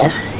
Oh.